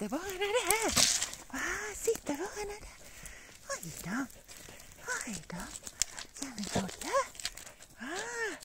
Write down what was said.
sitter bara där. Va, ah, sitter bara där. Oj då. Oj då. Ska vi kolla?